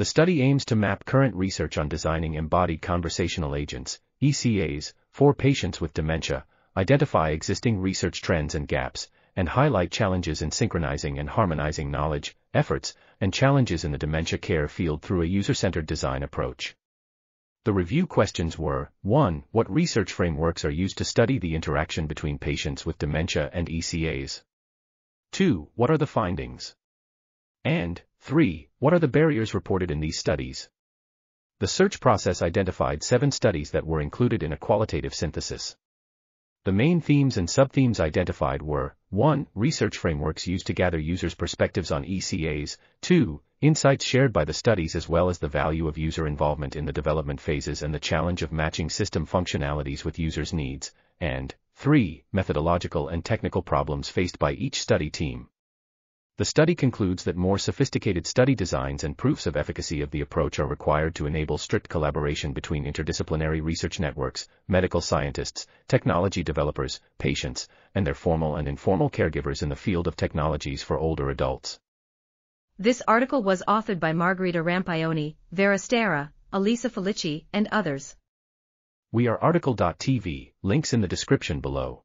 The study aims to map current research on designing embodied conversational agents, ECAs, for patients with dementia, identify existing research trends and gaps, and highlight challenges in synchronizing and harmonizing knowledge, efforts, and challenges in the dementia care field through a user-centered design approach. The review questions were 1. What research frameworks are used to study the interaction between patients with dementia and ECAs? 2. What are the findings? And 3. What are the barriers reported in these studies? The search process identified seven studies that were included in a qualitative synthesis. The main themes and subthemes identified were 1. Research frameworks used to gather users' perspectives on ECAs, 2. Insights shared by the studies as well as the value of user involvement in the development phases and the challenge of matching system functionalities with users' needs, and 3. Methodological and technical problems faced by each study team. The study concludes that more sophisticated study designs and proofs of efficacy of the approach are required to enable strict collaboration between interdisciplinary research networks, medical scientists, technology developers, patients, and their formal and informal caregivers in the field of technologies for older adults. This article was authored by Margherita Rampioni, Vera Stara, Elisa Felici, and others. We are RTCL.TV, links in the description below.